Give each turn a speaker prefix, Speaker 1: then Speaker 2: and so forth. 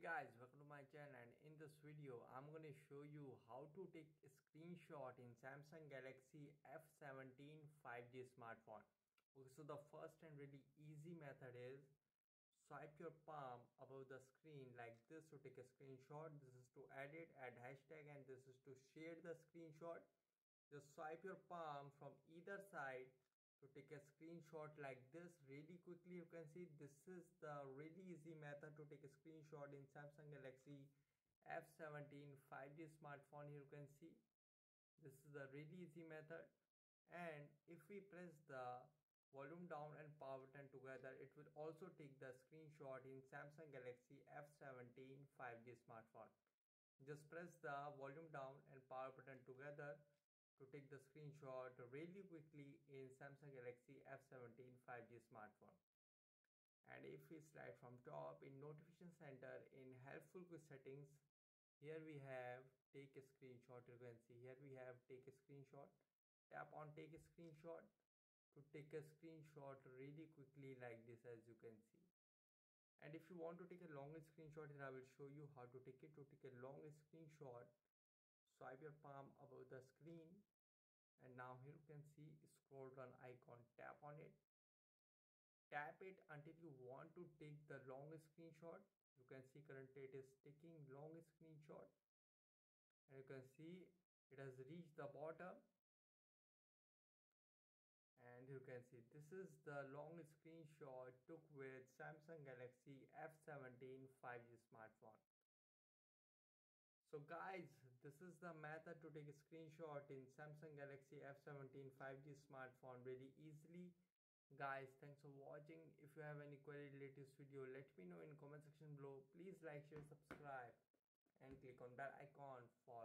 Speaker 1: guys welcome to my channel and in this video i'm going to show you how to take a screenshot in samsung galaxy f17 5g smartphone. Okay so the first and really easy method is swipe your palm above the screen like this to take a screenshot. This is to edit add hashtag and this is to share the screenshot. Just swipe your palm from either to take a screenshot like this really quickly you can see this is the really easy method to take a screenshot in samsung galaxy f17 5g smartphone. Here you can see this is the really easy method. And if we press the volume down and power button together it will also take the screenshot in samsung galaxy f17 5g smartphone. Just press the volume down and power button together to take the screenshot really quickly in Samsung Galaxy F17 5G smartphone. And if we slide from top in notification center in helpful quick settings, here we have take a screenshot you can see here we have take a screenshot. Tap on take a screenshot to take a screenshot really quickly like this as you can see. And if you want to take a long screenshot then i will show you how to take it. To take a long screenshot swipe your palm above the screen and now here you can see scroll down icon tap on it. Tap it until you want to take the long screenshot. You can see currently it is taking long screenshot. And you can see it has reached the bottom. And you can see this is the long screenshot took with Samsung Galaxy F17 5G smartphone. So guys, this is the method to take a screenshot in Samsung Galaxy F17 5G smartphone really easily. Guys, thanks for watching. If you have any query related to this video, let me know in comment section below. Please like, share, subscribe and click on that icon for